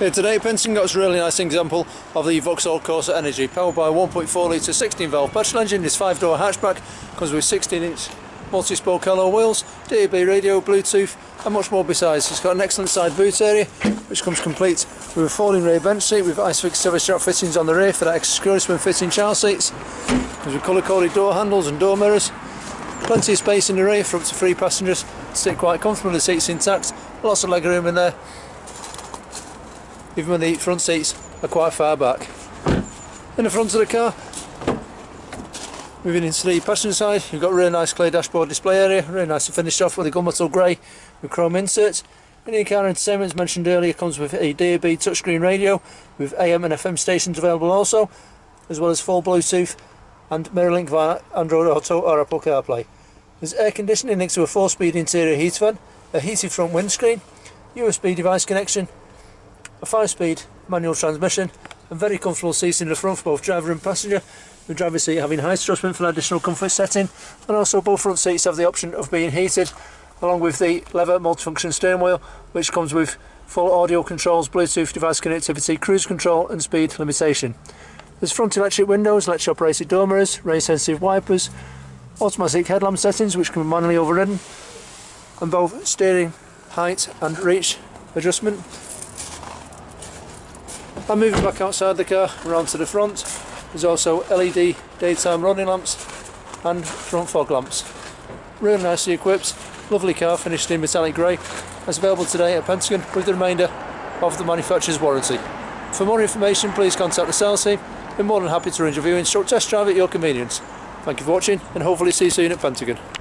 Here today, Pentagon got us a really nice example of the Vauxhall Corsa Energy, powered by a 1.4 litre 16 valve petrol engine. This 5 door hatchback comes with 16 inch multi spoke alloy wheels, DAB radio, Bluetooth, and much more besides. It's got an excellent side boot area, which comes complete with a folding rear bench seat with ISOFIX service strap fittings on the rear for that extra swim fitting child seats. Comes with colour coded door handles and door mirrors. Plenty of space in the rear for up to three passengers. to Sit quite comfortably, the seats intact. Lots of leg room in there even when the front seats are quite far back. In the front of the car, moving into the passenger side, you've got a really nice clear dashboard display area, really nice to finish off with a gunmetal grey with chrome inserts. In the car entertainment, as mentioned earlier, comes with a DAB touchscreen radio with AM and FM stations available also, as well as full Bluetooth and MirrorLink via Android Auto or Apple CarPlay. There's air conditioning next to a 4-speed interior heat fan, a heated front windscreen, USB device connection, a 5-speed manual transmission and very comfortable seats in the front for both driver and passenger the driver's seat having high adjustment for additional comfort setting and also both front seats have the option of being heated along with the leather multifunction steering wheel which comes with full audio controls, Bluetooth device connectivity, cruise control and speed limitation. There's front electric windows, electric operated door mirrors, rain sensitive wipers, automatic headlamp settings which can be manually overridden and both steering height and reach adjustment I'm moving back outside the car, around to the front. There's also LED daytime running lamps and front fog lamps. Really nicely equipped, lovely car finished in metallic grey. It's available today at Pentagon with the remainder of the manufacturer's warranty. For more information please contact the sales team. We're more than happy to arrange a viewing, stroke test drive at your convenience. Thank you for watching and hopefully see you soon at Pentagon.